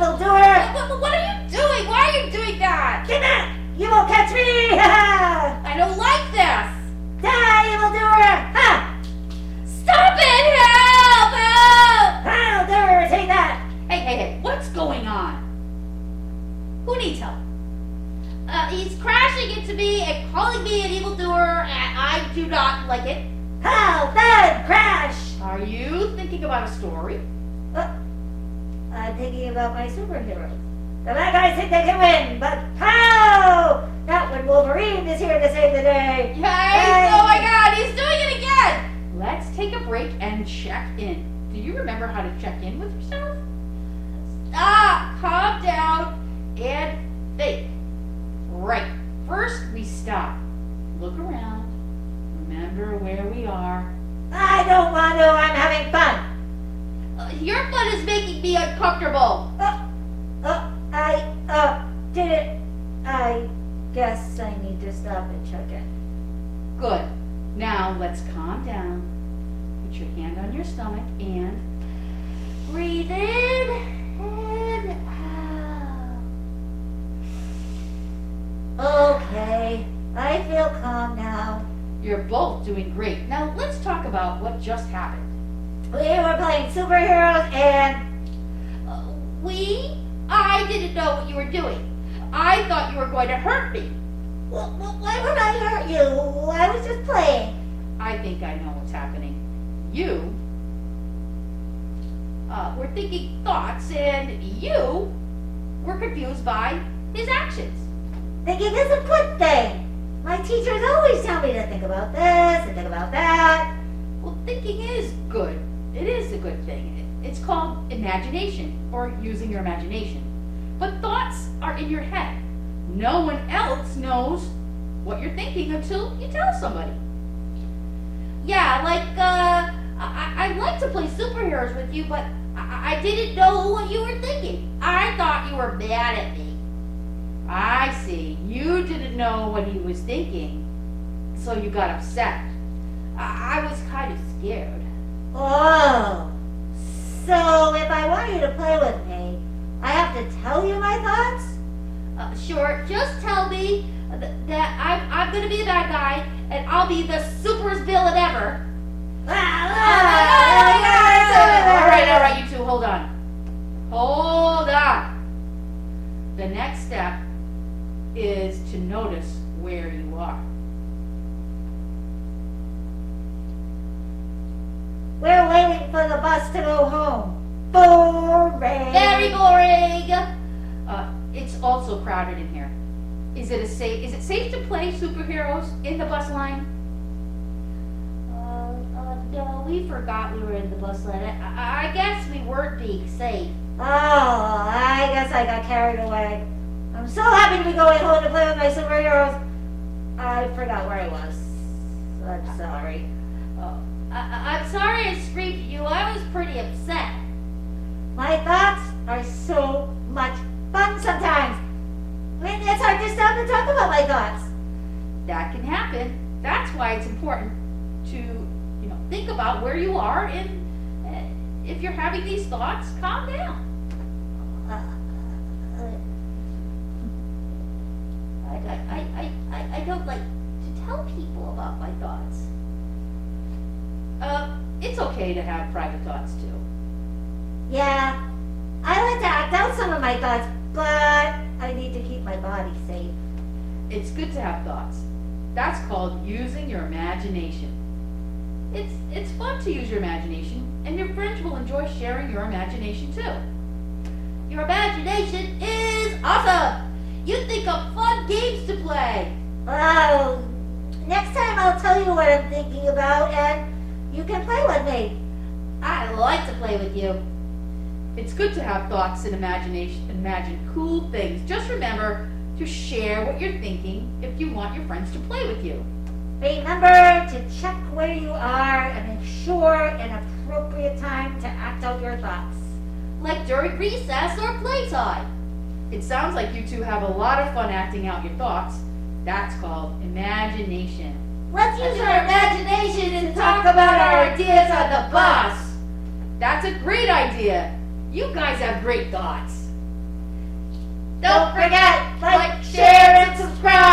evil! What, what, are you doing? Why are you doing that? Get back! You won't catch me! I don't like this! Die, evil! Ha! Stop it! Help! Help! How dare take that! Hey, hey, hey, what's going on? Who needs help? Uh, he's crashing into me and calling me an evildoer, and I do not like it. How bad crash! Are you thinking about a story? Uh I'm thinking about my superheroes. The bad guys think they can win, but how? Not when Wolverine is here to save the day. Yikes! Oh my god, he's doing it again! Let's take a break and check in. Do you remember how to check in with yourself? Ah, calm down and think. Right. First, we stop. Look around. Remember where we are. I don't want to. I'm having fun. Uh, your fun is making me uncomfortable. Uh, uh, I, uh, did it. I guess I need to stop and check in. Good. Now let's calm down. Put your hand on your stomach and breathe in and out. Okay, I feel calm now. You're both doing great. Now let's talk about what just happened. We were playing superheroes and we? I didn't know what you were doing. I thought you were going to hurt me. Wh- Why would I hurt you? I was just playing. I think I know what's happening. You uh, were thinking thoughts, and you were confused by his actions. Thinking is a good thing. My teachers always tell me to think about this and think about that. Well, thinking is good. It is a good thing. It's called imagination, or using your imagination. But thoughts are in your head. No one else knows what you're thinking until you tell somebody. Yeah, like, uh, I, I'd like to play superheroes with you, but I, I didn't know what you were thinking. I thought you were mad at me. I see. You didn't know what he was thinking, so you got upset. I, I was kind of scared. Oh, so if I want you to play with me, I have to tell you my thoughts? Uh, sure, just tell me th- that I'm, I'm gonna be the bad guy and I'll be the superest villain ever. Ah, All right, all right, you two, hold on. Hold on. The next step is to notice where you are. We're waiting for the bus to go home. Boring. Very boring. Uh, it's also crowded in here. Is it a safe? Is it safe to play superheroes in the bus line? Uh, uh, no, we forgot we were in the bus line. I, I guess we weren't being safe. Oh, I guess I got carried away. I'm so happy to be going home to play with my superheroes. I forgot where I was. I'm sorry. Oh, I, I'm sorry I screamed at you. I was pretty upset. My thoughts are so much fun sometimes. I mean, it's hard to stop and talk about my thoughts. That can happen. That's why it's important to, you know, think about where you are and uh, if you're having these thoughts, calm down. I, I, I, I, I don't like to tell people about my thoughts. Uh, it's okay to have private thoughts too. yeah, I like to act out some of my thoughts, but I need to keep my body safe. It's good to have thoughts. That's called using your imagination. It's, it's fun to use your imagination, and your friends will enjoy sharing your imagination too. Your imagination is awesome! You think of fun games to play. Oh, next time I'll tell you what I'm thinking about, and you can play with me. I like to play with you. It's good to have thoughts and imagination, imagine cool things. Just remember to share what you're thinking if you want your friends to play with you. Remember to check where you are and ensure an appropriate time to act out your thoughts. Like during recess or playtime. It sounds like you two have a lot of fun acting out your thoughts. That's called imagination. Let's use our imagination and Talk about our ideas on the bus. That's a great idea. You guys have great thoughts. Don't forget, like, share, and subscribe